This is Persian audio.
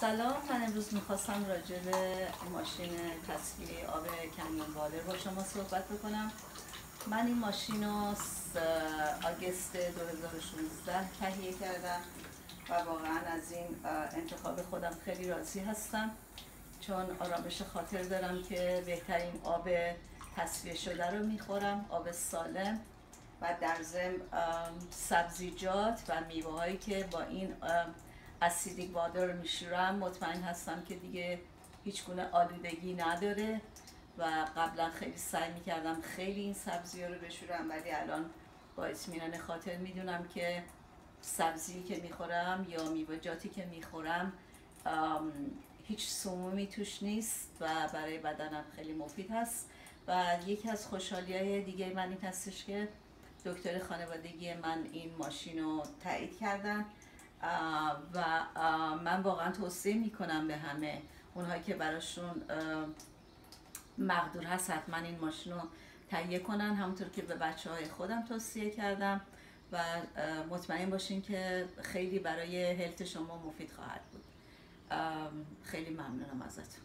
سلام من امروز می‌خواستم راجع به ماشین تصفیه آب کمیون وادر با شما صحبت بکنم. من این ماشین رو آگست 2016 تهیه کردم و واقعا از این انتخاب خودم خیلی راضی هستم چون آرامش خاطر دارم که بهترین آب تصفیه شده رو می‌خورم آب سالم و در ضمن سبزیجات و میوه هایی که با این اسیدیک وادر رو میشورم. مطمئن هستم که دیگه هیچ گونه آلودگی نداره و قبلا خیلی سعی می‌کردم خیلی این سبزی رو بشورم ولی الان با اطمینان خاطر می‌دونم که سبزی که می‌خورم یا میوه‌جاتی که می‌خورم هیچ سمومی توش نیست و برای بدنم خیلی مفید هست. و یکی از خوشحالی های دیگه من این هستش که دکتر خانوادگی من این ماشین رو تایید کردن. و من واقعا توصیه می‌کنم به همه اونهایی که براشون مقدور هست حتما این ماشین رو تهیه کنن. همونطور که به بچه های خودم توصیه کردم و مطمئن باشین که خیلی برای هلت شما مفید خواهد بود. خیلی ممنونم ازتون.